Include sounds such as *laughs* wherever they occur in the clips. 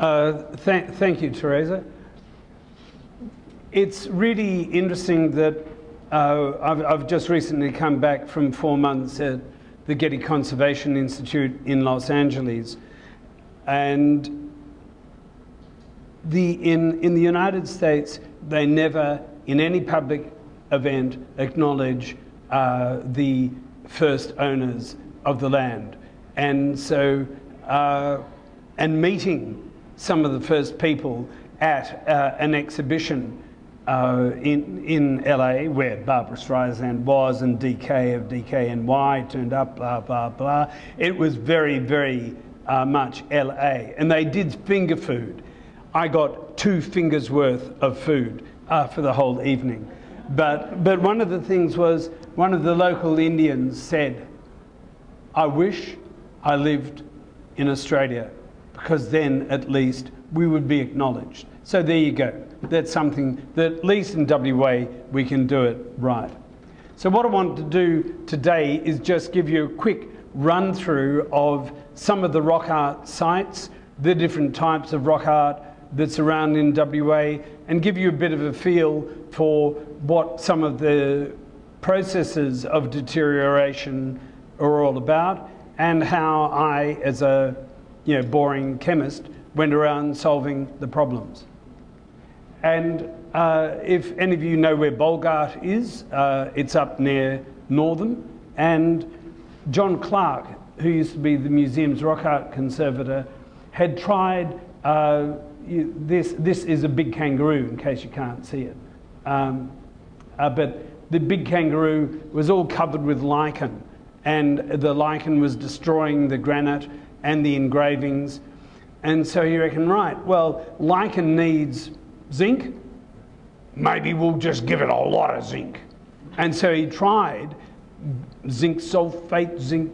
Uh, th thank you, Teresa. It's really interesting that uh, I've, I've, just recently come back from four months at the Getty Conservation Institute in Los Angeles. And the, in, in the United States, they never, in any public event, acknowledge uh, the first owners of the land. And so, uh, and meeting some of the first people at uh, an exhibition uh, in, in LA, where Barbra Streisand was and DK of DKNY turned up, blah, blah, blah. It was very, very uh, much LA. And they did finger food. I got two fingers worth of food uh, for the whole evening. But, but one of the things was one of the local Indians said, I wish I lived in Australia because then at least we would be acknowledged. So there you go. That's something that at least in WA we can do it right. So what I want to do today is just give you a quick run through of some of the rock art sites, the different types of rock art that's around in WA, and give you a bit of a feel for what some of the processes of deterioration are all about, and how I, as a you know, boring chemist, went around solving the problems. And uh, if any of you know where Bolgart is, uh, it's up near Northam. And John Clark, who used to be the museum's rock art conservator, had tried uh, this. This is a big kangaroo, in case you can't see it. Um, uh, but the big kangaroo was all covered with lichen, and the lichen was destroying the granite and the engravings. And so you reckon, right, well, lichen needs zinc, maybe we'll just give it a lot of zinc. And so he tried zinc sulfate, zinc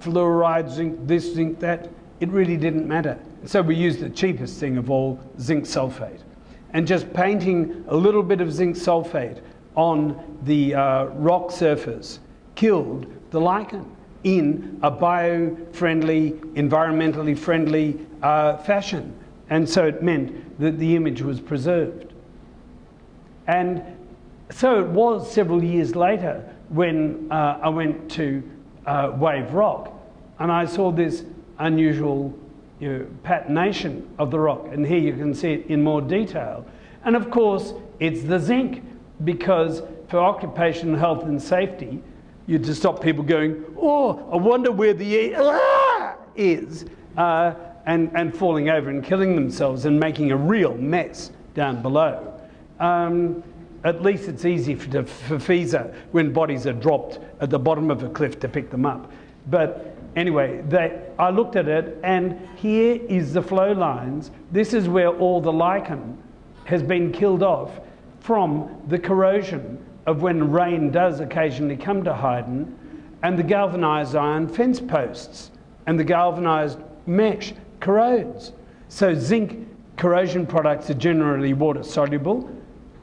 fluoride, zinc this, zinc that. It really didn't matter. So we used the cheapest thing of all, zinc sulfate. And just painting a little bit of zinc sulfate on the uh, rock surface killed the lichen in a bio-friendly, environmentally friendly uh, fashion. And so it meant that the image was preserved. And so it was several years later when uh, I went to uh, Wave Rock and I saw this unusual you know, patination of the rock. And here you can see it in more detail. And of course, it's the zinc because for occupational health and safety, you to stop people going, oh, I wonder where the ah! is. Uh, and, and falling over and killing themselves and making a real mess down below. Um, at least it's easy for, for FISA when bodies are dropped at the bottom of a cliff to pick them up. But anyway, they, I looked at it and here is the flow lines. This is where all the lichen has been killed off from the corrosion of when rain does occasionally come to Hyden and the galvanized iron fence posts and the galvanized mesh corrodes. So zinc corrosion products are generally water soluble,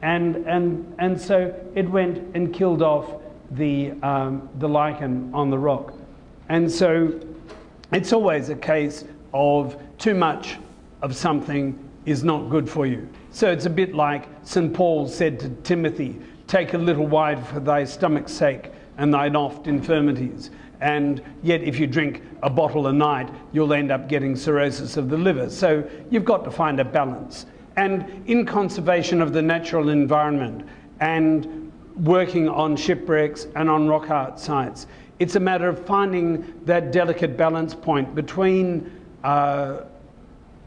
and, and, and so it went and killed off the, um, the lichen on the rock. And so it's always a case of too much of something is not good for you. So it's a bit like St. Paul said to Timothy, take a little wine for thy stomach's sake and thine oft infirmities. And yet, if you drink a bottle a night, you'll end up getting cirrhosis of the liver. So you've got to find a balance. And in conservation of the natural environment and working on shipwrecks and on rock art sites, it's a matter of finding that delicate balance point between uh,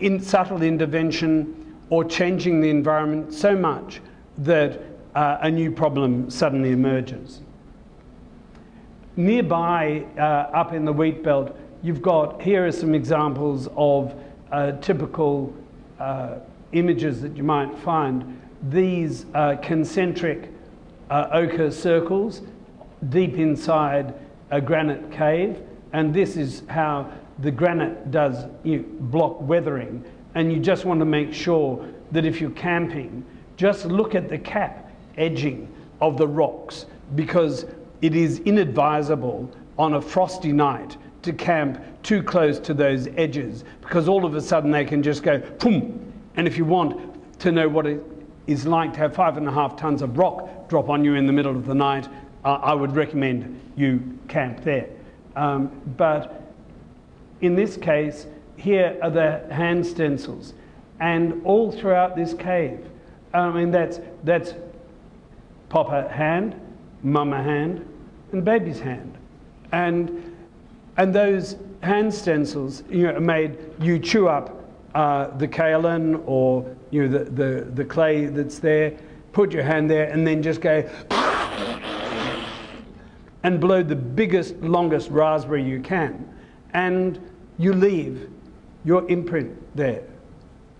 in subtle intervention or changing the environment so much that uh, a new problem suddenly emerges. Nearby, uh, up in the wheat belt, you've got, here are some examples of uh, typical uh, images that you might find. These uh, concentric uh, ochre circles deep inside a granite cave, and this is how the granite does you know, block weathering. And you just want to make sure that if you're camping, just look at the cap edging of the rocks because it is inadvisable on a frosty night to camp too close to those edges because all of a sudden they can just go boom. And if you want to know what it is like to have five and a half tons of rock drop on you in the middle of the night, uh, I would recommend you camp there. Um, but in this case, here are the hand stencils. And all throughout this cave, I mean, that's, that's Papa hand, Mama hand, and baby's hand. And, and those hand stencils you know, made you chew up uh, the kaolin or you know, the, the, the clay that's there, put your hand there, and then just go *laughs* and blow the biggest, longest raspberry you can. And you leave your imprint there.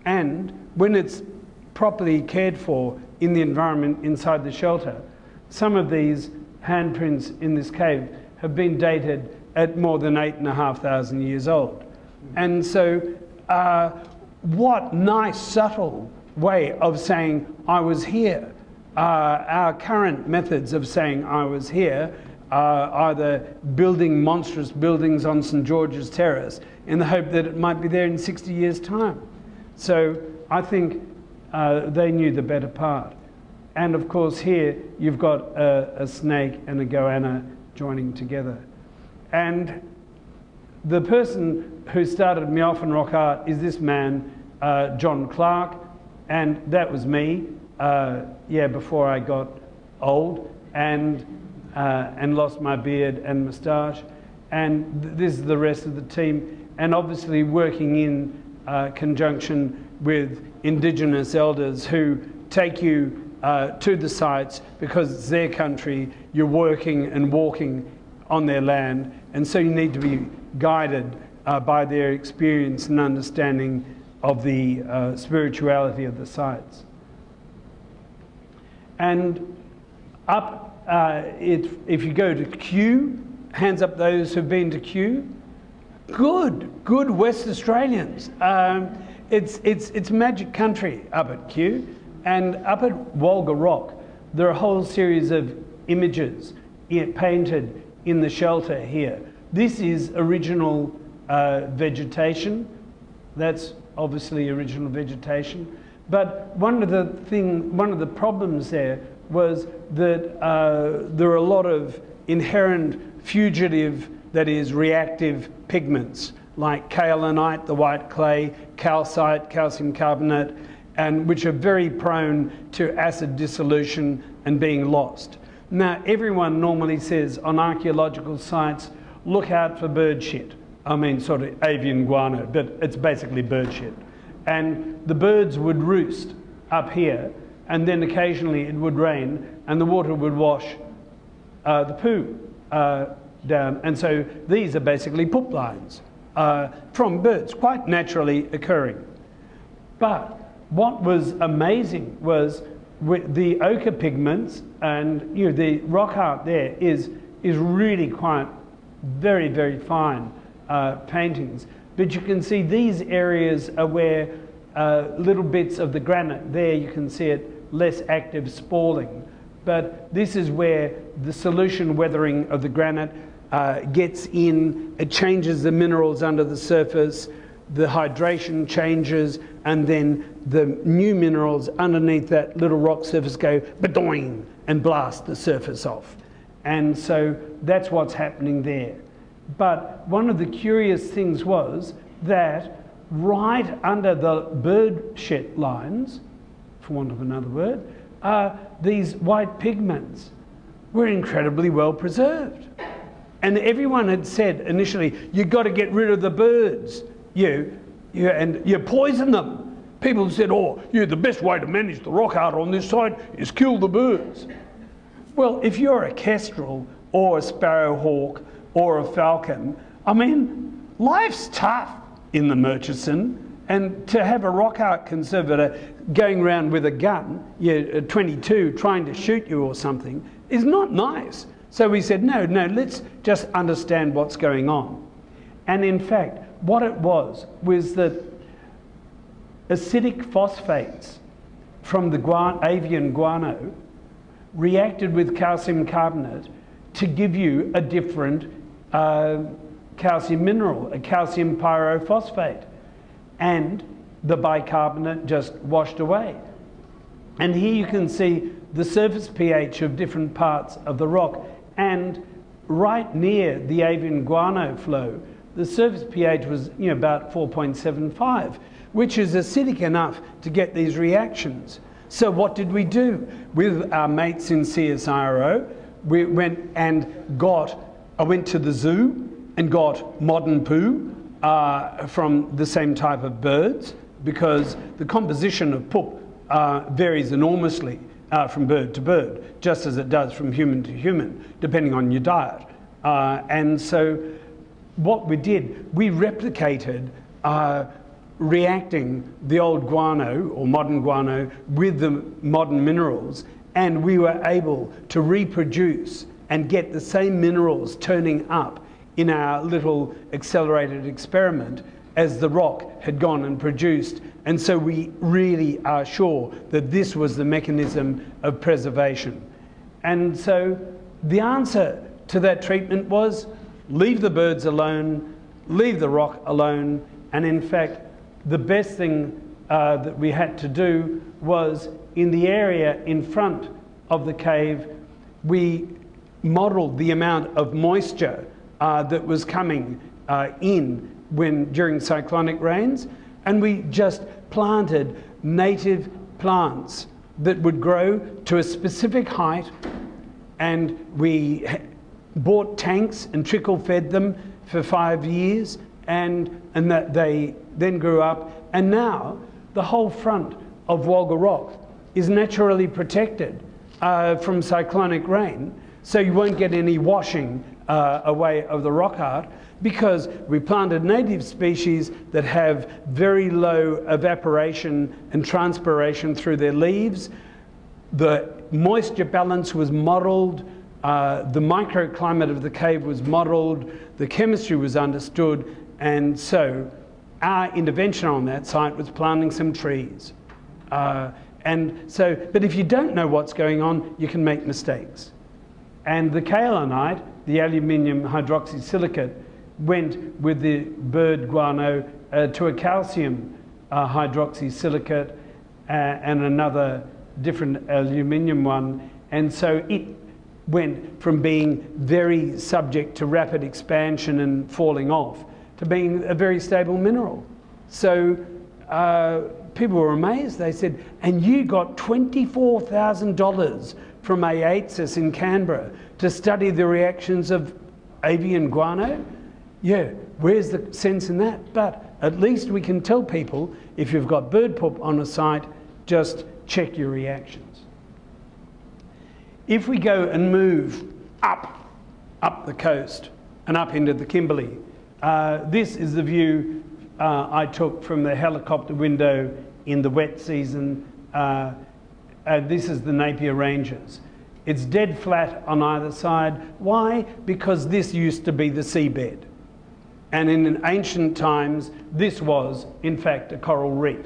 And when it's properly cared for in the environment inside the shelter, some of these handprints in this cave have been dated at more than eight and a half thousand years old. And so, uh, what nice, subtle way of saying, I was here. Uh, our current methods of saying, I was here, are either building monstrous buildings on St. George's Terrace in the hope that it might be there in 60 years' time. So I think uh, they knew the better part. And of course, here you've got a, a snake and a goanna joining together. And the person who started me off in rock art is this man, uh, John Clark, and that was me, uh, yeah, before I got old and, uh, and lost my beard and moustache. And th this is the rest of the team, and obviously working in uh, conjunction with Indigenous elders who take you uh, to the sites because it's their country, you're working and walking on their land, and so you need to be guided uh, by their experience and understanding of the uh, spirituality of the sites. And up, uh, it, if you go to Cue, hands up those who've been to Cue. Good, good West Australians. Um, it's, it's, it's magic country up at Cue. And up at Walga Rock, there are a whole series of images painted in the shelter here. This is original uh, vegetation. That's obviously original vegetation. But one of the thing, one of the problems there was that uh, there are a lot of inherent fugitive, that is reactive pigments like kaolinite, the white clay, calcite, calcium carbonate, and which are very prone to acid dissolution and being lost. Now, everyone normally says on archaeological sites, look out for bird shit. I mean, sort of avian guano, but it's basically bird shit. And the birds would roost up here, and then occasionally it would rain, and the water would wash uh, the poo uh, down. And so these are basically poop lines uh, from birds, quite naturally occurring. But what was amazing was the ochre pigments and you know, the rock art there is, is really quite very, very fine uh, paintings. But you can see these areas are where uh, little bits of the granite there, you can see it less active spalling. But this is where the solution weathering of the granite uh, gets in, it changes the minerals under the surface, the hydration changes, and then the new minerals underneath that little rock surface go badoing and blast the surface off. And so that's what's happening there. But one of the curious things was that right under the bird shit lines, for want of another word, uh, these white pigments were incredibly well preserved. And everyone had said initially, you've got to get rid of the birds you, you and you poison them. People said, oh, yeah, the best way to manage the rock art on this side is kill the birds. Well, if you're a kestrel or a sparrowhawk or a falcon, I mean, life's tough in the Murchison. And to have a rock art conservator going around with a gun, yeah, 22, trying to shoot you or something, is not nice. So we said, no, no, let's just understand what's going on. And in fact, what it was was that acidic phosphates from the avian guano reacted with calcium carbonate to give you a different uh, calcium mineral, a calcium pyrophosphate, and the bicarbonate just washed away. And here you can see the surface pH of different parts of the rock. And right near the avian guano flow, the surface pH was you know, about 4.75, which is acidic enough to get these reactions. So what did we do? With our mates in CSIRO, we went and got, I went to the zoo and got modern poo uh, from the same type of birds because the composition of poop uh, varies enormously uh, from bird to bird, just as it does from human to human, depending on your diet. Uh, and so what we did, we replicated uh, reacting the old guano or modern guano with the modern minerals, and we were able to reproduce and get the same minerals turning up in our little accelerated experiment as the rock had gone and produced. And so we really are sure that this was the mechanism of preservation. And so the answer to that treatment was leave the birds alone, leave the rock alone, and in fact, the best thing uh, that we had to do was in the area in front of the cave, we modeled the amount of moisture uh, that was coming uh, in when during cyclonic rains, and we just planted native plants that would grow to a specific height, and we bought tanks and trickle fed them for five years, and, and that they then grew up, and now the whole front of Walga Rock is naturally protected uh, from cyclonic rain, so you won't get any washing uh, away of the rock art because we planted native species that have very low evaporation and transpiration through their leaves. The moisture balance was modelled, uh, the microclimate of the cave was modelled, the chemistry was understood, and so our intervention on that site was planting some trees. Uh, and so, but if you don't know what's going on, you can make mistakes. And the kaolinite, the aluminium hydroxysilicate, went with the bird guano uh, to a calcium uh, hydroxysilicate uh, and another different aluminium one. And so it went from being very subject to rapid expansion and falling off to being a very stable mineral. So uh, people were amazed. They said, and you got $24,000 from AIATSIS in Canberra to study the reactions of avian guano? Yeah, where's the sense in that? But at least we can tell people if you've got bird poop on a site, just check your reactions. If we go and move up, up the coast and up into the Kimberley, uh, this is the view uh, I took from the helicopter window in the wet season. Uh, this is the Napier Ranges. It's dead flat on either side. Why? Because this used to be the seabed. And in ancient times, this was, in fact, a coral reef.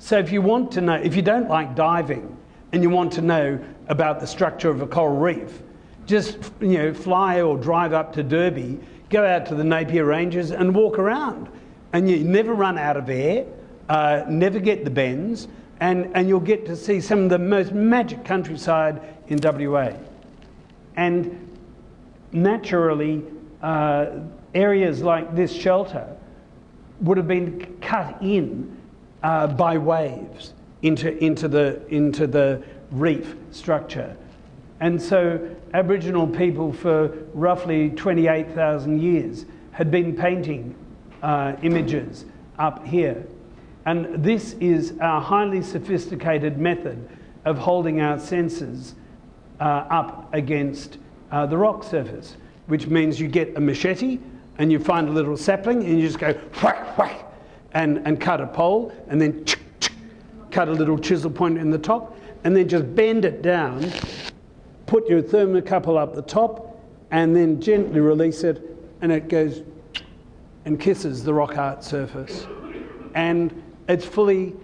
So if you want to know, if you don't like diving and you want to know about the structure of a coral reef, just you know, fly or drive up to Derby, go out to the Napier Ranges and walk around. And you never run out of air, uh, never get the bends, and, and you'll get to see some of the most magic countryside in WA. And naturally, uh, areas like this shelter would have been cut in uh, by waves into, into, the, into the reef structure. And so Aboriginal people for roughly 28,000 years had been painting uh, images up here. And this is our highly sophisticated method of holding our sensors uh, up against uh, the rock surface, which means you get a machete and you find a little sapling and you just go whack, whack, and, and cut a pole and then cut a little chisel point in the top and then just bend it down, put your thermocouple up the top and then gently release it and it goes and kisses the rock art surface. And it's fully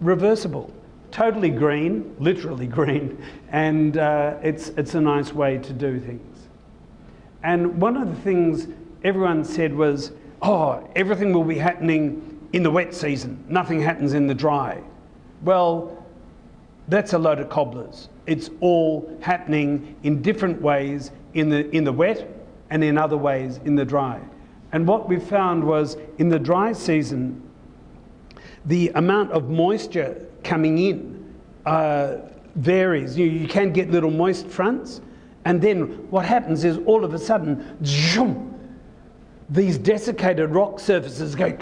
reversible, totally green, literally green, and uh, it's, it's a nice way to do things. And one of the things everyone said was, oh, everything will be happening in the wet season, nothing happens in the dry. Well, that's a load of cobblers. It's all happening in different ways in the, in the wet and in other ways in the dry. And what we found was in the dry season, the amount of moisture coming in uh, varies. You, you can get little moist fronts, and then what happens is all of a sudden, zoom, these desiccated rock surfaces go.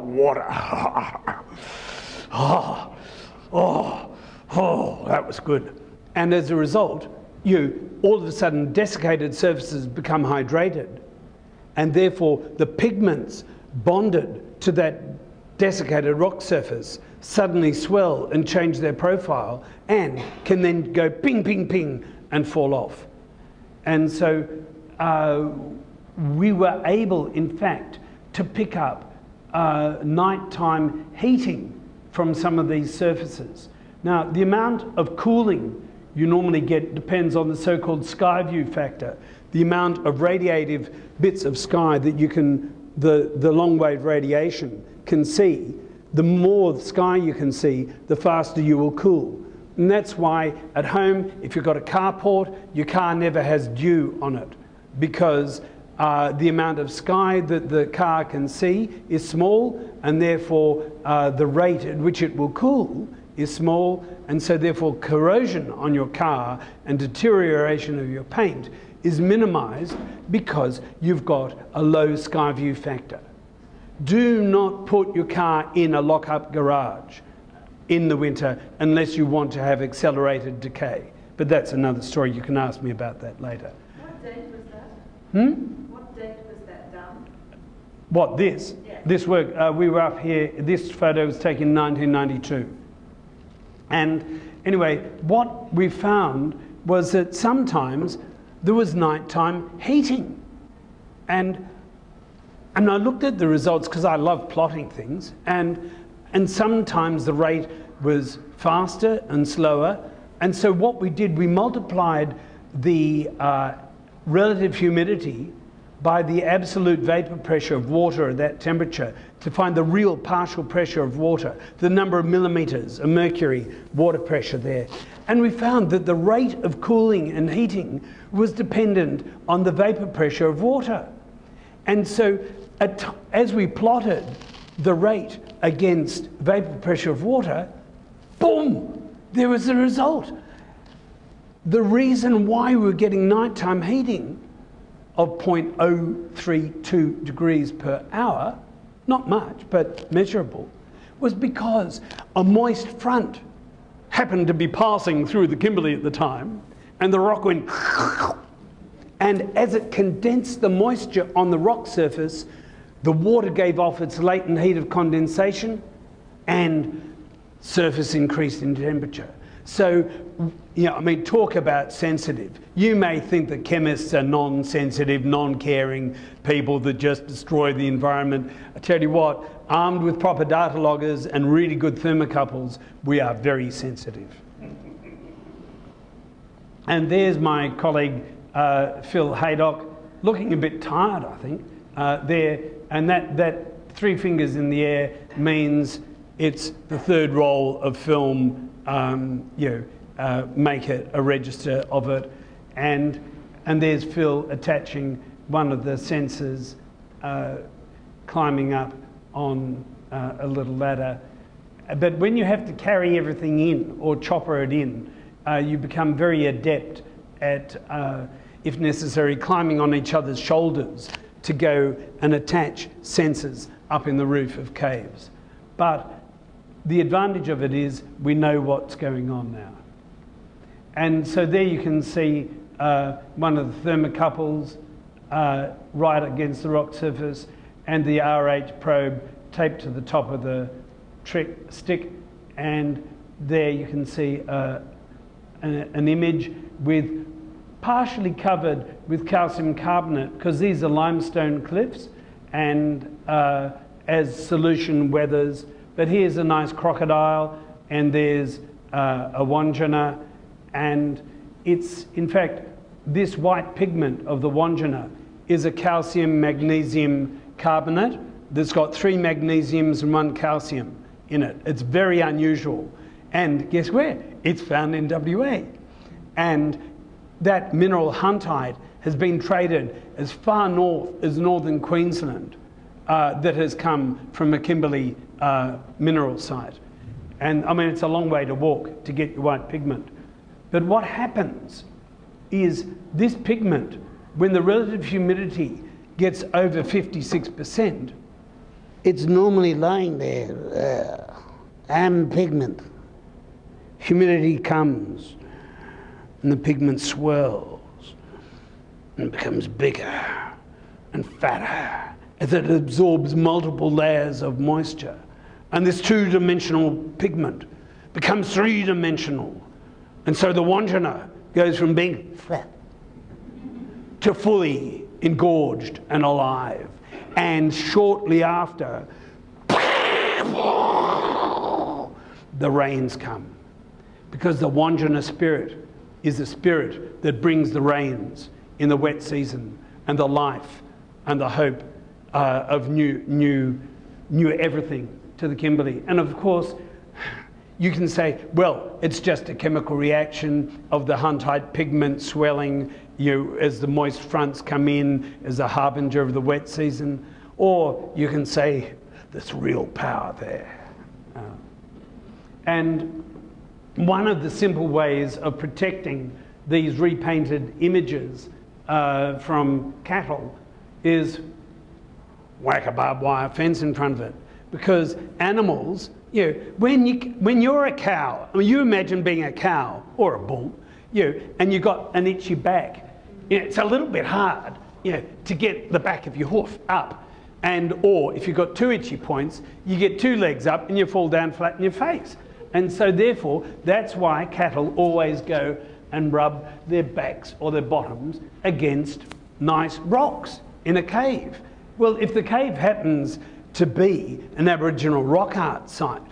Water. oh, oh, oh, that was good. And as a result, you all of a sudden desiccated surfaces become hydrated, and therefore the pigments bonded to that desiccated rock surface suddenly swell and change their profile and can then go ping, ping, ping and fall off. And so uh, we were able, in fact, to pick up uh, nighttime heating from some of these surfaces. Now, the amount of cooling you normally get depends on the so-called sky view factor, the amount of radiative bits of sky that you can, the, the long wave radiation can see. The more sky you can see, the faster you will cool. And that's why at home, if you've got a carport, your car never has dew on it because uh, the amount of sky that the car can see is small, and therefore uh, the rate at which it will cool is small, and so therefore corrosion on your car and deterioration of your paint is minimized because you've got a low sky view factor. Do not put your car in a lock-up garage in the winter unless you want to have accelerated decay. But that's another story. You can ask me about that later. What date was that? Hmm? What date was that done? What, this? Yeah. This work, uh, we were up here, this photo was taken in 1992. And anyway, what we found was that sometimes there was nighttime heating. And, and I looked at the results because I love plotting things, and, and sometimes the rate was faster and slower. And so what we did, we multiplied the uh, relative humidity by the absolute vapor pressure of water at that temperature to find the real partial pressure of water, the number of millimeters of mercury water pressure there. And we found that the rate of cooling and heating was dependent on the vapor pressure of water. And so as we plotted the rate against vapor pressure of water, boom, there was a result. The reason why we we're getting nighttime heating of 0.032 degrees per hour, not much, but measurable, was because a moist front happened to be passing through the Kimberley at the time, and the rock went, *laughs* and as it condensed the moisture on the rock surface, the water gave off its latent heat of condensation, and surface increased in temperature. So, you know, I mean, talk about sensitive. You may think that chemists are non sensitive, non caring people that just destroy the environment. I tell you what, armed with proper data loggers and really good thermocouples, we are very sensitive. And there's my colleague uh, Phil Haydock, looking a bit tired, I think, uh, there. And that, that three fingers in the air means it's the third roll of film um, you know, uh, make it a register of it. And, and there's Phil attaching one of the sensors, uh, climbing up on uh, a little ladder. But when you have to carry everything in or chopper it in, uh, you become very adept at, uh, if necessary, climbing on each other's shoulders to go and attach sensors up in the roof of caves. But the advantage of it is we know what's going on now. And so there you can see uh, one of the thermocouples uh, right against the rock surface and the RH probe taped to the top of the stick. And there you can see uh, an, an image with partially covered with calcium carbonate because these are limestone cliffs and uh, as solution weathers but here's a nice crocodile, and there's uh, a wandjina, and it's, in fact, this white pigment of the Wandjina is a calcium magnesium carbonate that's got three magnesiums and one calcium in it. It's very unusual. And guess where? It's found in WA. And that mineral huntite has been traded as far north as northern Queensland uh, that has come from a Kimberley uh, mineral site. And I mean, it's a long way to walk to get your white pigment. But what happens is this pigment, when the relative humidity gets over 56%, It's normally lying there, uh, am pigment. humidity comes and the pigment swirls and becomes bigger and fatter as it absorbs multiple layers of moisture. And this two dimensional pigment becomes three dimensional. And so the Wandjina goes from being flat to fully engorged and alive. And shortly after, the rains come. Because the Wandjina spirit is the spirit that brings the rains in the wet season and the life and the hope uh, of new, new, new everything to the Kimberley. And of course, you can say, well, it's just a chemical reaction of the huntite pigment swelling you, as the moist fronts come in as a harbinger of the wet season. Or you can say, there's real power there. Uh, and one of the simple ways of protecting these repainted images uh, from cattle is whack a barbed wire fence in front of it. Because animals, you know, when, you, when you're a cow, I mean, you imagine being a cow or a bull, you know, and you've got an itchy back, you know, it's a little bit hard you know, to get the back of your hoof up. And or if you've got two itchy points, you get two legs up and you fall down flat in your face. And so therefore, that's why cattle always go and rub their backs or their bottoms against nice rocks in a cave. Well, if the cave happens to be an Aboriginal rock art site,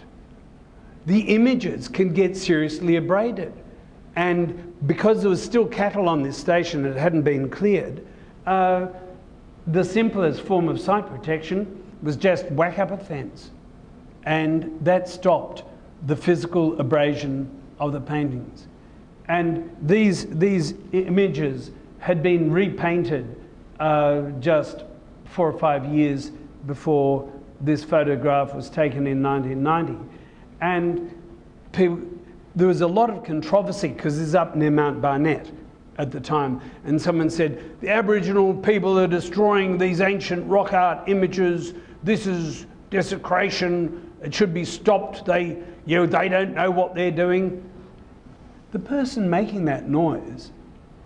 the images can get seriously abraded. And because there was still cattle on this station that hadn't been cleared, uh, the simplest form of site protection was just whack up a fence. And that stopped the physical abrasion of the paintings. And these, these images had been repainted uh, just four or five years before this photograph was taken in 1990. And people, there was a lot of controversy because it's up near Mount Barnett at the time. And someone said, the Aboriginal people are destroying these ancient rock art images. This is desecration. It should be stopped. They, you know, they don't know what they're doing. The person making that noise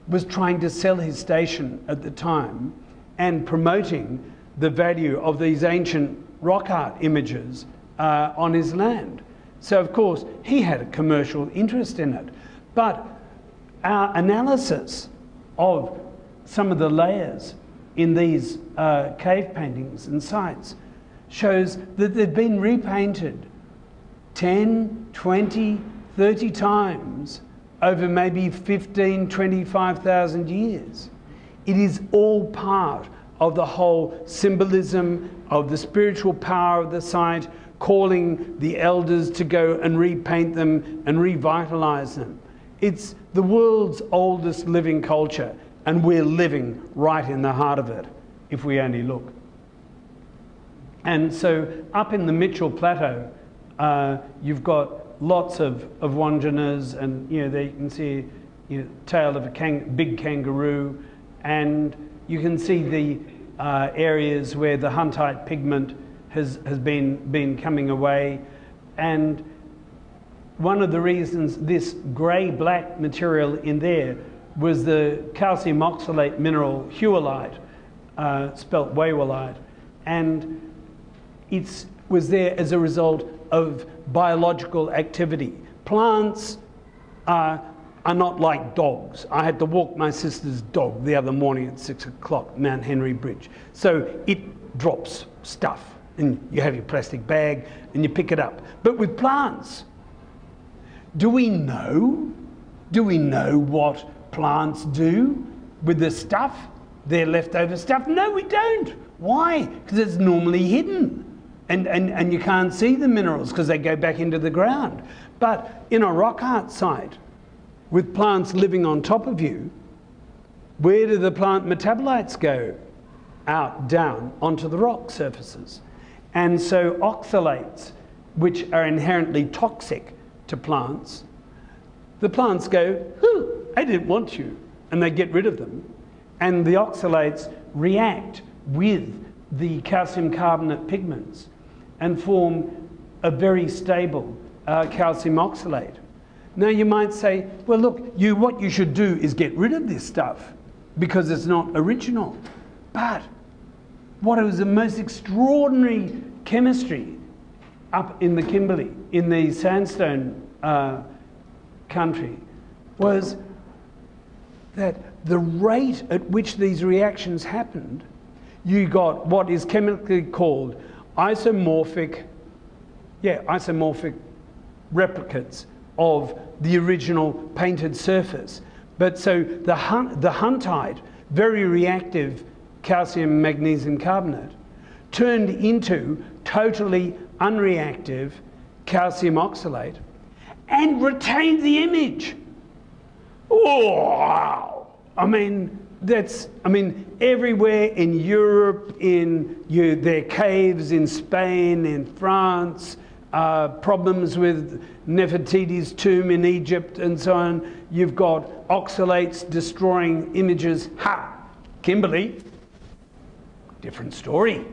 was trying to sell his station at the time and promoting the value of these ancient rock art images uh, on his land. So, of course, he had a commercial interest in it. But our analysis of some of the layers in these uh, cave paintings and sites shows that they've been repainted 10, 20, 30 times over maybe 15, 25,000 years. It is all part of the whole symbolism of the spiritual power of the site, calling the elders to go and repaint them and revitalize them. It's the world's oldest living culture, and we're living right in the heart of it if we only look. And so, up in the Mitchell Plateau, uh, you've got lots of, of Wandjinas, and you know, you can see you know, tail of a kang big kangaroo, and you can see the uh, areas where the huntite pigment has, has been, been coming away. And one of the reasons this grey-black material in there was the calcium oxalate mineral hewellite, uh, spelt whewellite, and it was there as a result of biological activity. Plants are, are not like dogs. I had to walk my sister's dog the other morning at six o'clock, Mount Henry Bridge. So it drops stuff, and you have your plastic bag and you pick it up. But with plants, do we know? Do we know what plants do with the stuff, their leftover stuff? No, we don't. Why? Because it's normally hidden. And, and, and you can't see the minerals because they go back into the ground. But in a rock art site, with plants living on top of you, where do the plant metabolites go? Out, down, onto the rock surfaces. And so oxalates, which are inherently toxic to plants, the plants go, I didn't want you. And they get rid of them. And the oxalates react with the calcium carbonate pigments and form a very stable uh, calcium oxalate. Now you might say, well, look, you, what you should do is get rid of this stuff because it's not original. But what was the most extraordinary chemistry up in the Kimberley, in the sandstone uh, country, was that the rate at which these reactions happened, you got what is chemically called isomorphic, yeah, isomorphic replicates of the original painted surface. But so the, hun the huntite, very reactive calcium magnesium carbonate, turned into totally unreactive calcium oxalate and retained the image. Wow! I mean, that's, I mean, everywhere in Europe, in you, their caves in Spain, in France, uh, problems with Nefertiti's tomb in Egypt and so on. You've got oxalates destroying images. Ha! Kimberley, different story.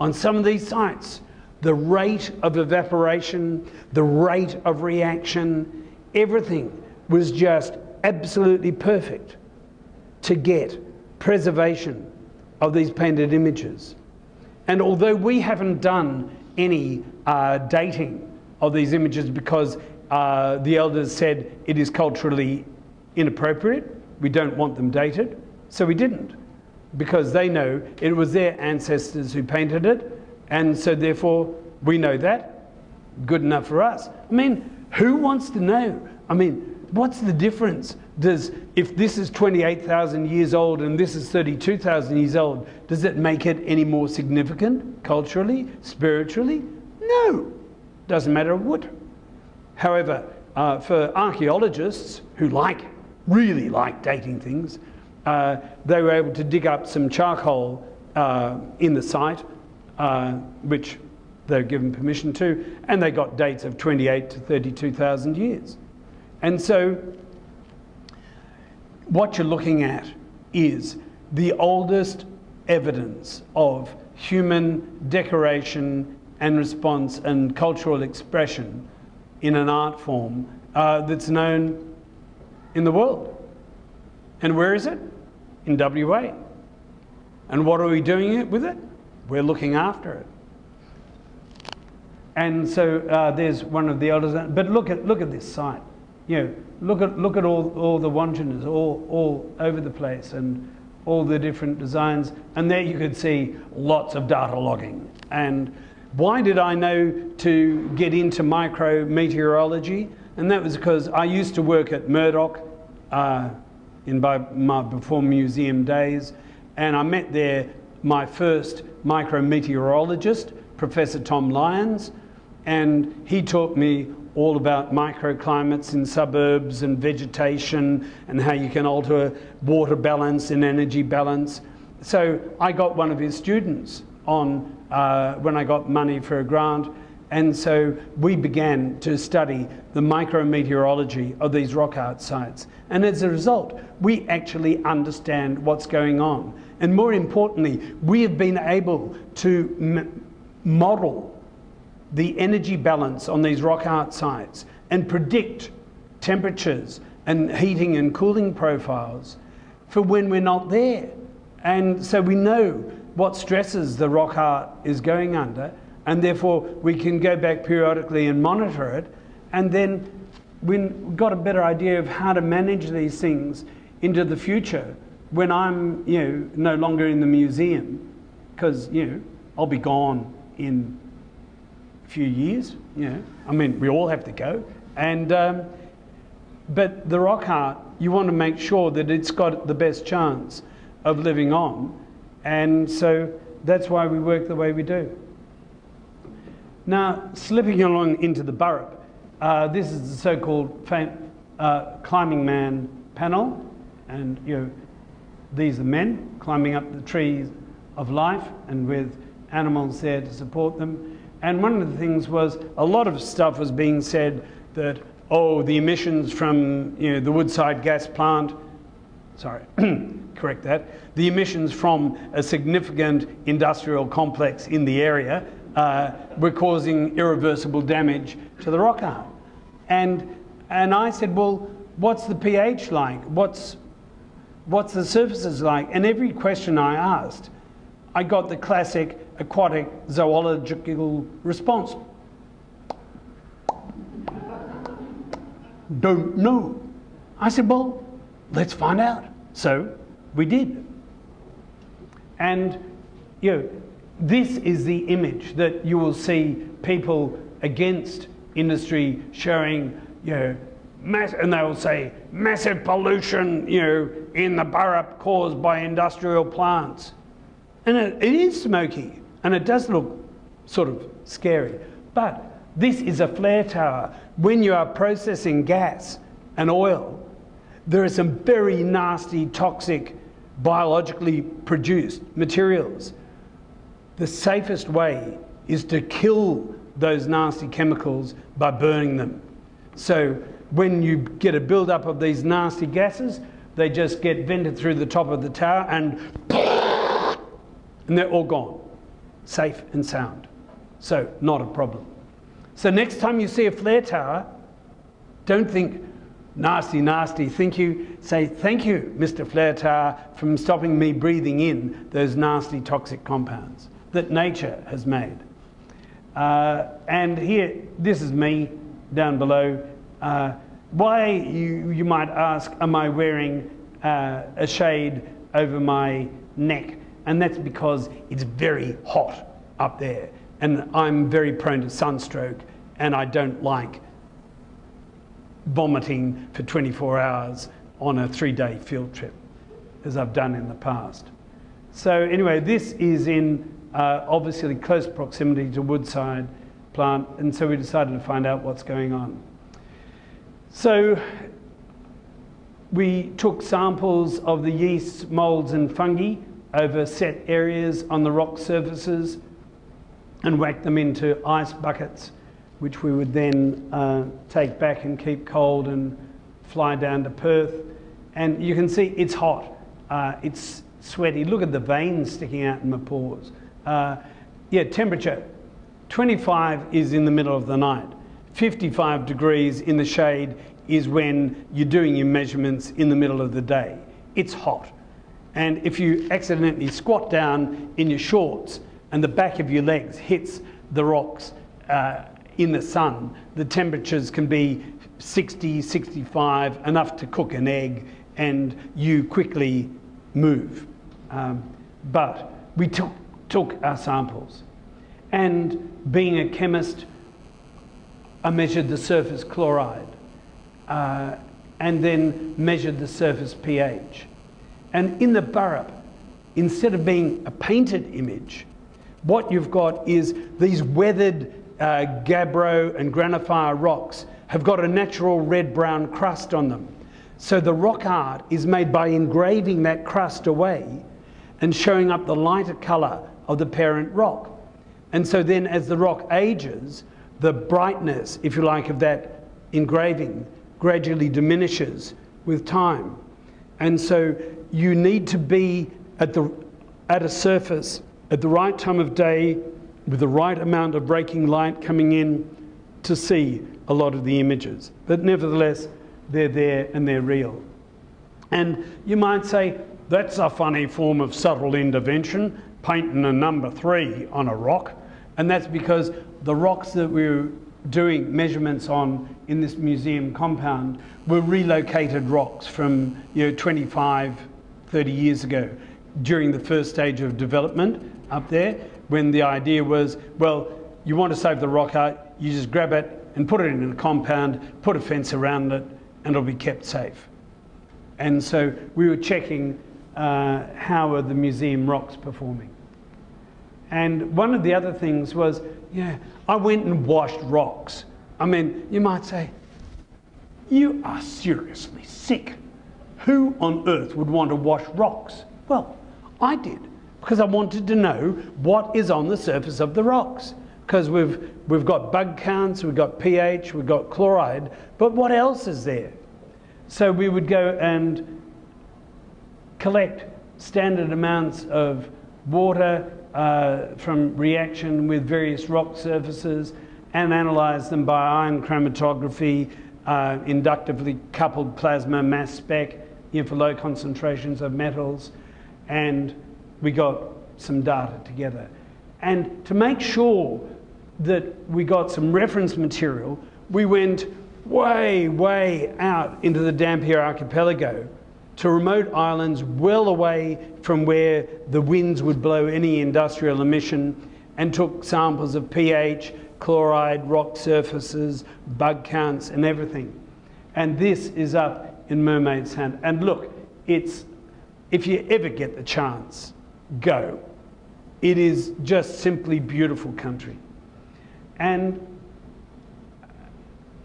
On some of these sites, the rate of evaporation, the rate of reaction, everything was just absolutely perfect to get preservation of these painted images. And although we haven't done any uh, dating of these images because uh, the elders said it is culturally inappropriate, we don't want them dated, so we didn't because they know it was their ancestors who painted it, and so therefore we know that. Good enough for us. I mean, who wants to know? I mean, what's the difference? Does if this is 28,000 years old and this is 32,000 years old, does it make it any more significant culturally, spiritually? No, doesn't matter wood. However, uh, for archaeologists who like, really like dating things, uh, they were able to dig up some charcoal uh, in the site, uh, which they were given permission to, and they got dates of 28 to 32,000 years. And so what you're looking at is the oldest evidence of human decoration and response and cultural expression in an art form uh, that's known in the world. And where is it? In WA. And what are we doing it with it? We're looking after it. And so uh, there's one of the elders. But look at, look at this site you know, look at, look at all, all the Wandjinas all, all over the place and all the different designs. And there you could see lots of data logging. And why did I know to get into micrometeorology? And that was because I used to work at Murdoch uh, in my, my before museum days. And I met there my first micrometeorologist, Professor Tom Lyons. And he taught me all about microclimates in suburbs and vegetation and how you can alter water balance and energy balance. So I got one of his students on uh, when I got money for a grant. And so we began to study the micrometeorology of these rock art sites. And as a result, we actually understand what's going on. And more importantly, we have been able to model the energy balance on these rock art sites and predict temperatures and heating and cooling profiles for when we're not there. And so we know what stresses the rock art is going under, and therefore we can go back periodically and monitor it, and then we've got a better idea of how to manage these things into the future when I'm you know, no longer in the museum, because you know, I'll be gone in few years. You know, I mean, we all have to go. And um, but the rock art you want to make sure that it's got the best chance of living on. And so that's why we work the way we do. Now, slipping along into the Burrup, uh, this is the so-called uh, climbing man panel, and you know, these are men climbing up the trees of life and with animals there to support them. And one of the things was a lot of stuff was being said that, oh, the emissions from you know, the Woodside gas plant, sorry, *clears throat* correct that, the emissions from a significant industrial complex in the area uh, were causing irreversible damage to the rock art. And, and I said, well, what's the pH like? What's, what's the surfaces like? And every question I asked, I got the classic aquatic zoological response. Don't know. I said, well, let's find out. So we did. And, you know, this is the image that you will see people against industry showing, you know, mass, and they will say massive pollution, you know, in the Burrup caused by industrial plants. And it, it is smoky, and it does look sort of scary. But this is a flare tower. When you are processing gas and oil, there are some very nasty, toxic, biologically produced materials. The safest way is to kill those nasty chemicals by burning them. So when you get a build-up of these nasty gases, they just get vented through the top of the tower and *laughs* and they're all gone, safe and sound. So not a problem. So next time you see a flare tower, don't think nasty, nasty. Think you say thank you, Mr. Flare Tower, from stopping me breathing in those nasty toxic compounds that nature has made. Uh, and here, this is me down below. Uh, why, you, you might ask, am I wearing uh, a shade over my neck? And that's because it's very hot up there. And I'm very prone to sunstroke, and I don't like vomiting for 24 hours on a three day field trip, as I've done in the past. So, anyway, this is in uh, obviously close proximity to Woodside plant, and so we decided to find out what's going on. So we took samples of the yeasts, molds and fungi over set areas on the rock surfaces and whack them into ice buckets, which we would then uh, take back and keep cold and fly down to Perth. And you can see it's hot, uh, it's sweaty. Look at the veins sticking out in my pores. Uh, yeah, temperature 25 is in the middle of the night. 55 degrees in the shade is when you're doing your measurements in the middle of the day. It's hot. And if you accidentally squat down in your shorts and the back of your legs hits the rocks uh, in the sun, the temperatures can be 60, 65, enough to cook an egg, and you quickly move. Um, but we took took our samples. And being a chemist, I measured the surface chloride uh, and then measured the surface pH. And in the Burrup, instead of being a painted image, what you've got is these weathered uh, gabbro and granophyre rocks have got a natural red-brown crust on them. So the rock art is made by engraving that crust away and showing up the lighter colour of the parent rock. And so then as the rock ages, the brightness, if you like, of that engraving gradually diminishes with time. And so you need to be at, the, at a surface at the right time of day with the right amount of breaking light coming in to see a lot of the images. But nevertheless, they're there and they're real. And you might say, that's a funny form of subtle intervention painting a number three on a rock. And that's because the rocks that we were doing measurements on in this museum compound were relocated rocks from you know 25, 30 years ago during the first stage of development up there when the idea was, well, you want to save the rock art, you just grab it and put it in a compound, put a fence around it, and it'll be kept safe. And so we were checking uh, how are the museum rocks performing. And one of the other things was, yeah, I went and washed rocks. I mean, you might say, you are seriously sick. Who on earth would want to wash rocks? Well, I did, because I wanted to know what is on the surface of the rocks. Because we've, we've got bug counts, we've got pH, we've got chloride, but what else is there? So we would go and collect standard amounts of water uh, from reaction with various rock surfaces and analyze them by ion chromatography, uh, inductively coupled plasma mass spec for low concentrations of metals, and we got some data together. And to make sure that we got some reference material, we went way, way out into the Dampier archipelago to remote islands well away from where the winds would blow any industrial emission and took samples of pH, chloride, rock surfaces, bug counts, and everything. And this is up in Mermaid's Hand. And look, it's, if you ever get the chance, go. It is just simply beautiful country. And,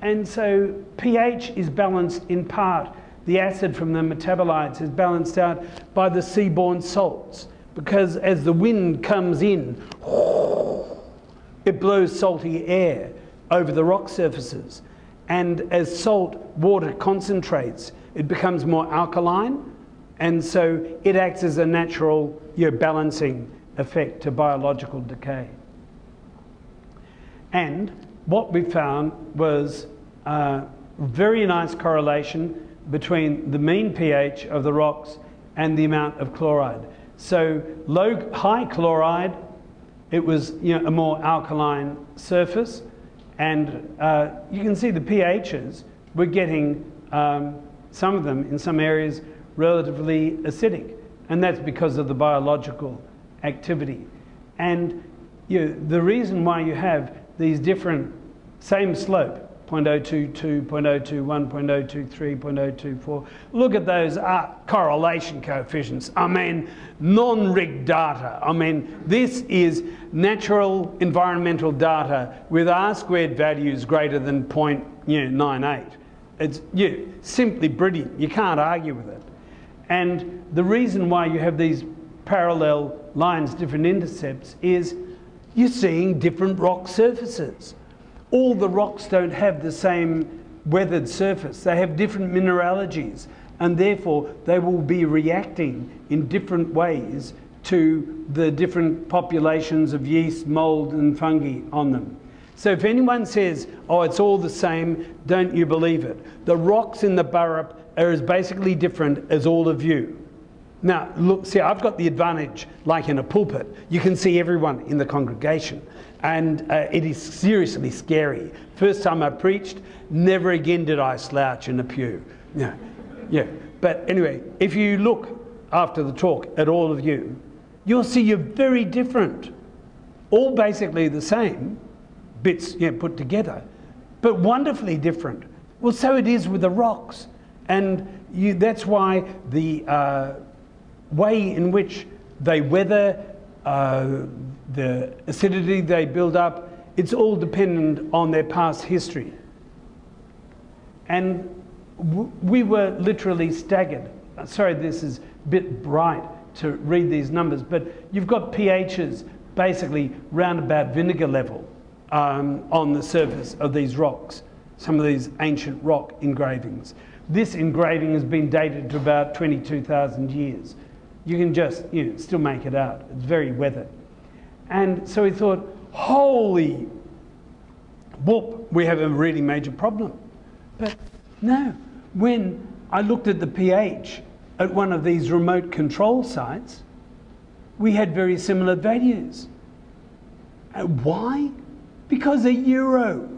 and so pH is balanced in part. The acid from the metabolites is balanced out by the seaborne salts because as the wind comes in, it blows salty air over the rock surfaces. And as salt water concentrates, it becomes more alkaline. And so it acts as a natural you know, balancing effect to biological decay. And what we found was a very nice correlation between the mean pH of the rocks and the amount of chloride. So low, high chloride, it was you know, a more alkaline surface. And uh, you can see the pHs, we're getting um, some of them in some areas relatively acidic. And that's because of the biological activity. And you know, the reason why you have these different, same slope, 0.022, 0.021, 0.023, 0.024. Look at those uh, correlation coefficients. I mean, non-rigged data. I mean, this is natural environmental data with R squared values greater than 0.98. It's yeah, simply brilliant. You can't argue with it. And the reason why you have these parallel lines, different intercepts, is you're seeing different rock surfaces. All the rocks don't have the same weathered surface. They have different mineralogies and therefore they will be reacting in different ways to the different populations of yeast, mold and fungi on them. So if anyone says, oh, it's all the same, don't you believe it. The rocks in the Burrup are as basically different as all of you. Now, look, see, I've got the advantage, like in a pulpit, you can see everyone in the congregation. And uh, it is seriously scary. First time I preached, never again did I slouch in a pew. Yeah, yeah. But anyway, if you look after the talk at all of you, you'll see you're very different. All basically the same, bits you know, put together, but wonderfully different. Well, so it is with the rocks. And you, that's why the uh, way in which they weather, uh, the acidity they build up, it's all dependent on their past history. And we were literally staggered. Sorry, this is a bit bright to read these numbers, but you've got pHs basically round about vinegar level um, on the surface of these rocks, some of these ancient rock engravings. This engraving has been dated to about 22,000 years you can just you know, still make it out. It's very weathered. And so he thought, holy whoop, we have a really major problem. But no, when I looked at the pH at one of these remote control sites, we had very similar values. And why? Because a euro,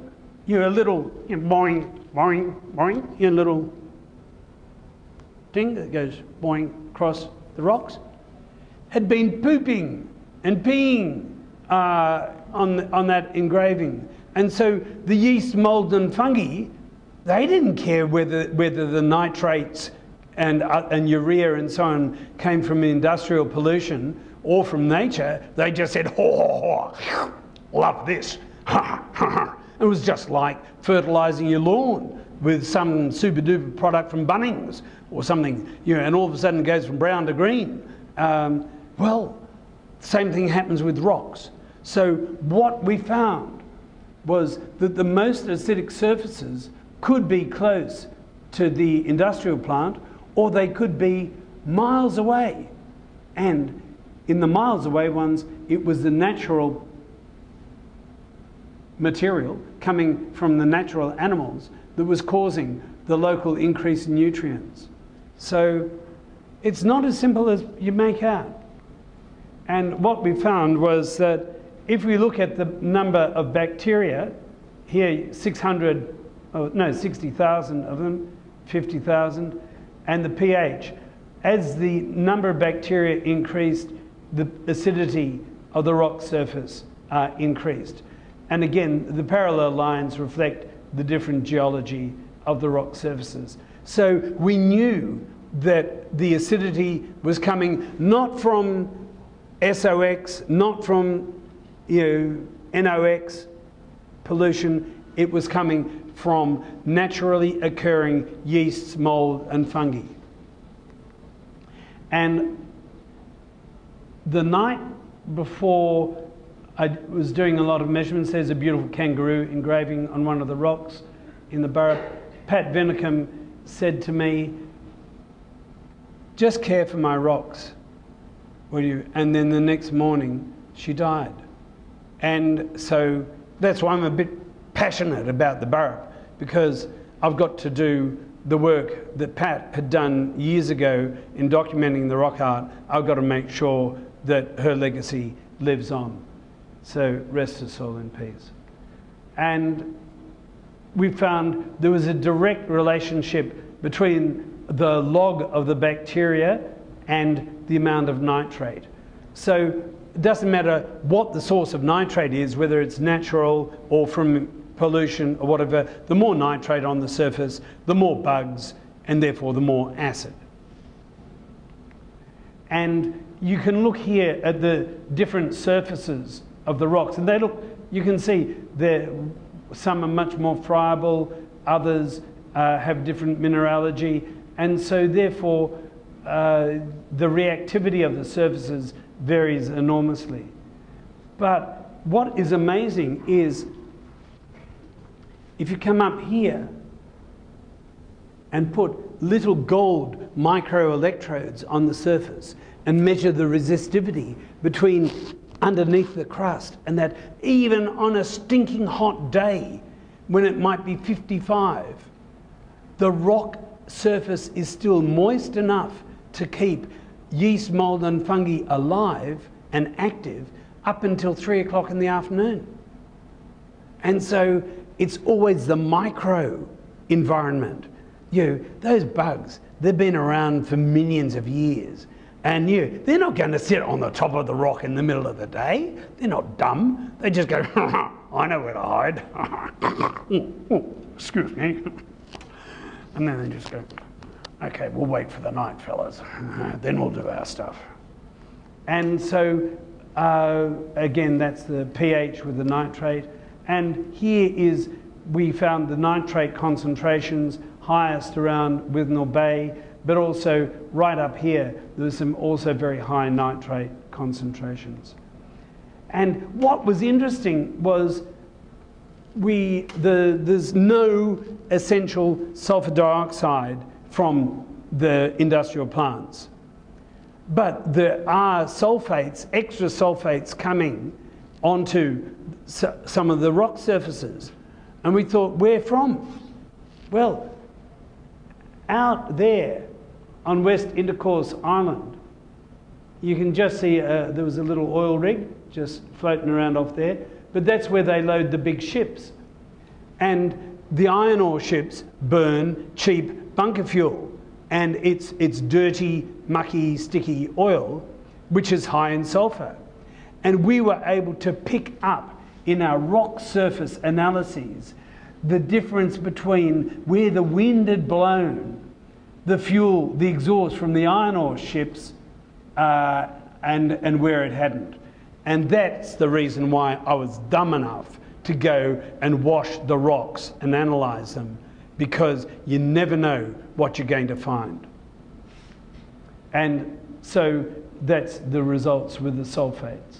you're a little you know, boing, boing, boing, you're a little thing that goes boing across the rocks, had been pooping and peeing uh, on, on that engraving. And so the yeast, mold, and fungi, they didn't care whether, whether the nitrates and, uh, and urea and so on came from industrial pollution or from nature, they just said, ho, ho, ho, love this. *laughs* it was just like fertilising your lawn with some super duper product from Bunnings or something, you know, and all of a sudden it goes from brown to green. Um, well, the same thing happens with rocks. So what we found was that the most acidic surfaces could be close to the industrial plant or they could be miles away. And in the miles away ones, it was the natural material coming from the natural animals that was causing the local increase in nutrients. So it's not as simple as you make out. And what we found was that if we look at the number of bacteria, here 600, oh, no, 60,000 of them, 50,000, and the pH, as the number of bacteria increased, the acidity of the rock surface uh, increased. And again, the parallel lines reflect the different geology of the rock surfaces. So we knew that the acidity was coming not from SOx, not from you know, NOx pollution, it was coming from naturally occurring yeasts, mold, and fungi. And the night before I was doing a lot of measurements, there's a beautiful kangaroo engraving on one of the rocks in the Burrup. Pat Vinnicombe said to me, just care for my rocks, will you? And then the next morning, she died. And so that's why I'm a bit passionate about the Burrup, because I've got to do the work that Pat had done years ago in documenting the rock art. I've got to make sure that her legacy lives on. So rest her soul in peace. And we found there was a direct relationship between the log of the bacteria and the amount of nitrate. So it doesn't matter what the source of nitrate is, whether it's natural or from pollution or whatever, the more nitrate on the surface, the more bugs, and therefore the more acid. And you can look here at the different surfaces of the rocks, and they look, you can see some are much more friable, others uh, have different mineralogy, and so therefore uh, the reactivity of the surfaces varies enormously. But what is amazing is if you come up here and put little gold microelectrodes on the surface and measure the resistivity between underneath the crust and that even on a stinking hot day when it might be 55, the rock surface is still moist enough to keep yeast, mold, and fungi alive and active up until three o'clock in the afternoon. And so it's always the micro environment. You know, those bugs, they've been around for millions of years. And you, they're not going to sit on the top of the rock in the middle of the day. They're not dumb. They just go, *laughs* I know where to hide. *laughs* Excuse me. *laughs* And then they just go, okay, we'll wait for the night, fellas. *laughs* then we'll do our stuff. And so, uh, again, that's the pH with the nitrate. And here is, we found the nitrate concentrations highest around Withnell Bay, but also right up here, there's some also very high nitrate concentrations. And what was interesting was we, the, there's no essential sulfur dioxide from the industrial plants. But there are sulfates, extra sulfates coming onto some of the rock surfaces. And we thought, where from? Well, out there on West Intercourse Island, you can just see uh, there was a little oil rig just floating around off there, but that's where they load the big ships. And the iron ore ships burn cheap bunker fuel, and it's, it's dirty, mucky, sticky oil, which is high in sulfur. And we were able to pick up in our rock surface analyses the difference between where the wind had blown the fuel, the exhaust from the iron ore ships, uh, and, and where it hadn't. And that's the reason why I was dumb enough to go and wash the rocks and analyze them, because you never know what you're going to find. And so that's the results with the sulfates.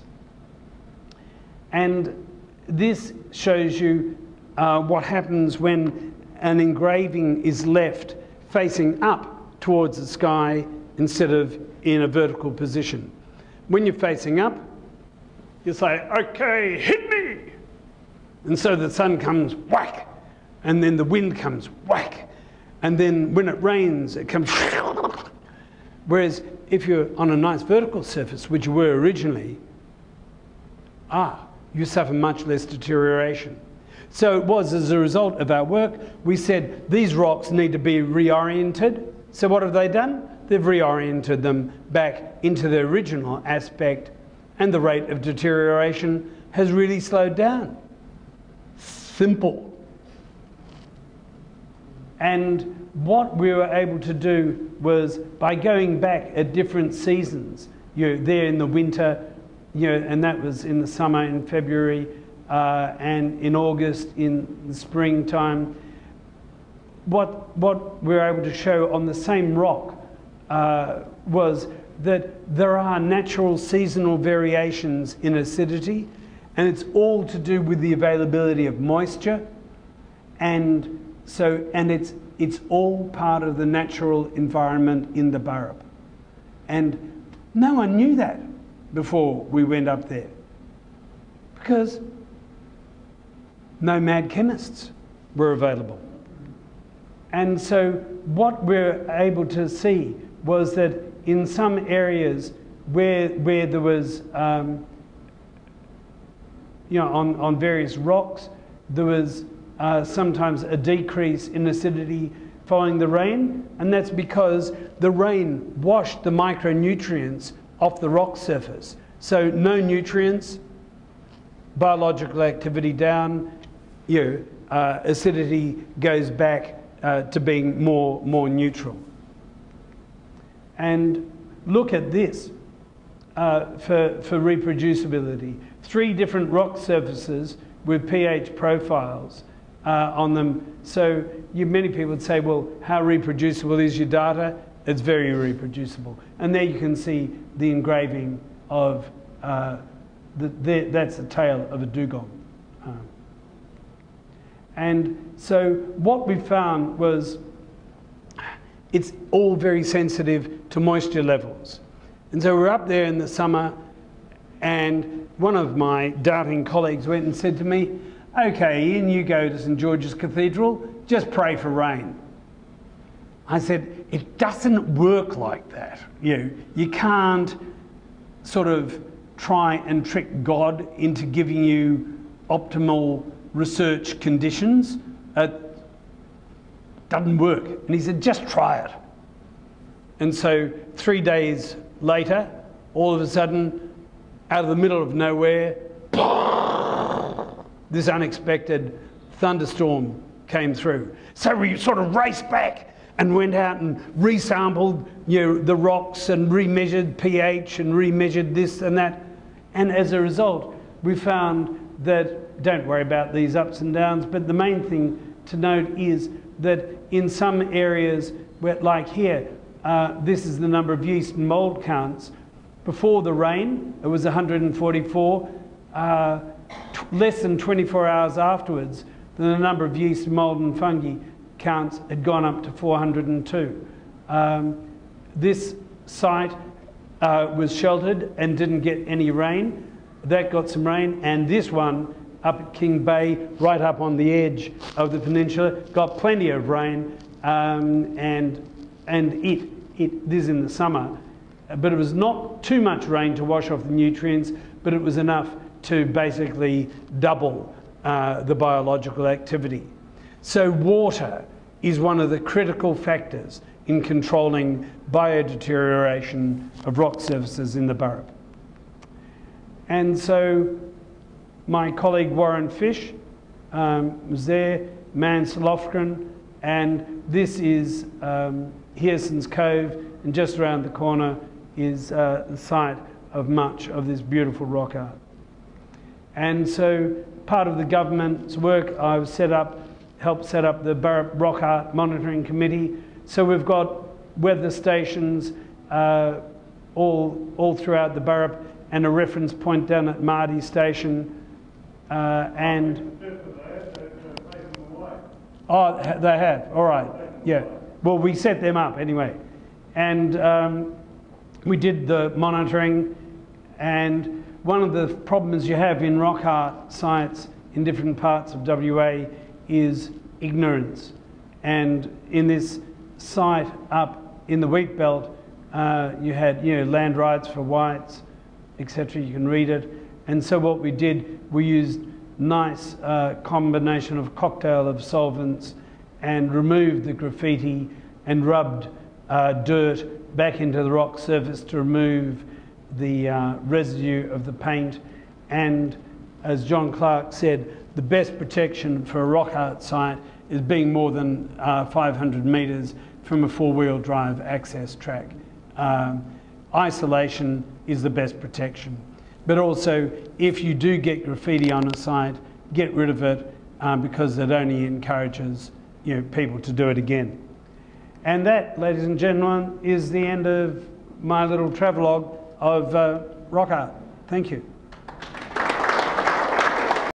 And this shows you uh, what happens when an engraving is left facing up towards the sky instead of in a vertical position. When you're facing up, you say, okay, hit me. And so the sun comes whack, and then the wind comes whack, and then when it rains, it comes. *laughs* Whereas if you're on a nice vertical surface, which you were originally, ah, you suffer much less deterioration. So it was as a result of our work, we said these rocks need to be reoriented. So what have they done? They've reoriented them back into the original aspect, and the rate of deterioration has really slowed down. Simple. And what we were able to do was by going back at different seasons, you know, there in the winter, you know, and that was in the summer in February, uh, and in August in the springtime. What, what we were able to show on the same rock uh, was that there are natural seasonal variations in acidity, and it's all to do with the availability of moisture, and so and it's it's all part of the natural environment in the Burrup, and no one knew that before we went up there, because no mad chemists were available. And so what we're able to see was that in some areas where, where there was, um, you know, on, on various rocks, there was uh, sometimes a decrease in acidity following the rain, and that's because the rain washed the micronutrients off the rock surface. So no nutrients, biological activity down, you know, uh, acidity goes back uh, to being more, more neutral. And look at this uh, for, for reproducibility. Three different rock surfaces with pH profiles uh, on them. So you, many people would say, well, how reproducible is your data? It's very reproducible. And there you can see the engraving of, uh, the, the, that's the tail of a dugong. Um, and so what we found was it's all very sensitive to moisture levels. And so we're up there in the summer, and one of my doubting colleagues went and said to me, Okay, Ian, you go to St George's Cathedral, just pray for rain. I said, It doesn't work like that. You, you can't sort of try and trick God into giving you optimal research conditions. It doesn't work. And he said, just try it. And so three days later, all of a sudden, out of the middle of nowhere, *laughs* this unexpected thunderstorm came through. So we sort of raced back and went out and resampled you know, the rocks and remeasured pH and remeasured this and that. And as a result, we found that don't worry about these ups and downs, but the main thing to note is that in some areas, like here, uh, this is the number of yeast and mold counts. Before the rain, it was 144. Uh, less than 24 hours afterwards, the number of yeast, mold, and fungi counts had gone up to 402. Um, this site uh, was sheltered and didn't get any rain. That got some rain, and this one up at King Bay, right up on the edge of the peninsula. Got plenty of rain, um, and and it it this in the summer, but it was not too much rain to wash off the nutrients, but it was enough to basically double uh, the biological activity. So water is one of the critical factors in controlling biodeterioration of rock surfaces in the Burrup. And so my colleague Warren Fish um, was there, Mans Lofgren, and this is um, Hearson's Cove, and just around the corner is uh, the site of much of this beautiful rock art. And so, part of the government's work, I've set up, helped set up the Burrup Rock Art Monitoring Committee. So we've got weather stations uh, all, all throughout the Burrup and a reference point down at Mardie Station. Uh, and oh, they have. All right. Yeah. Well, we set them up anyway, and um, we did the monitoring. And one of the problems you have in rock art sites in different parts of WA is ignorance. And in this site up in the wheat belt, uh, you had you know land rights for whites, etc. You can read it. And so what we did, we used nice uh, combination of cocktail of solvents and removed the graffiti and rubbed uh, dirt back into the rock surface to remove the uh, residue of the paint. And as John Clark said, the best protection for a rock art site is being more than uh, 500 metres from a four-wheel drive access track. Um, isolation is the best protection. But also, if you do get graffiti on a site, get rid of it um, because it only encourages you know, people to do it again. And that, ladies and gentlemen, is the end of my little travelogue of uh, rock art. Thank you.